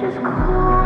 just close.